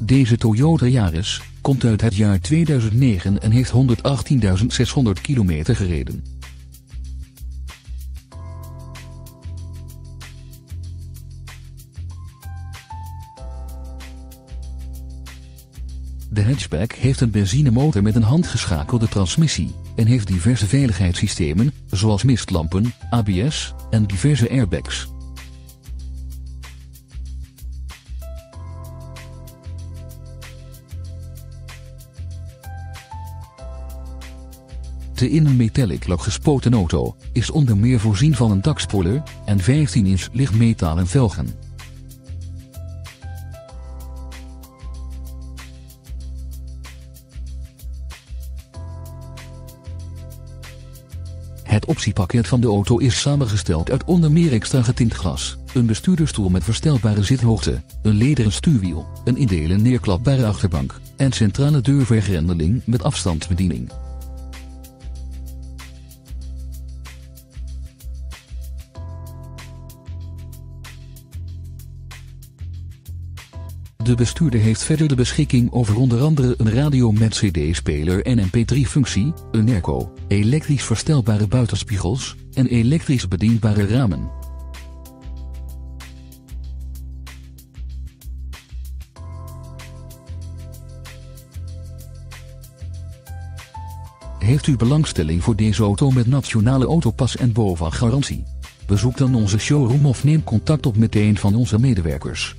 Deze Toyota Yaris komt uit het jaar 2009 en heeft 118.600 kilometer gereden. De hatchback heeft een benzinemotor met een handgeschakelde transmissie en heeft diverse veiligheidssystemen, zoals mistlampen, ABS en diverse airbags. De in een metallic lak gespoten auto is onder meer voorzien van een dakspoiler en 15-inch lichtmetalen velgen. Het optiepakket van de auto is samengesteld uit onder meer extra getint glas, een bestuurderstoel met verstelbare zithoogte, een lederen stuurwiel, een in delen neerklapbare achterbank en centrale deurvergrendeling met afstandsbediening. De bestuurder heeft verder de beschikking over onder andere een radio met cd-speler en mp3-functie, een airco, elektrisch verstelbare buitenspiegels en elektrisch bedienbare ramen. Heeft u belangstelling voor deze auto met nationale autopas en BOVAG garantie? Bezoek dan onze showroom of neem contact op met een van onze medewerkers.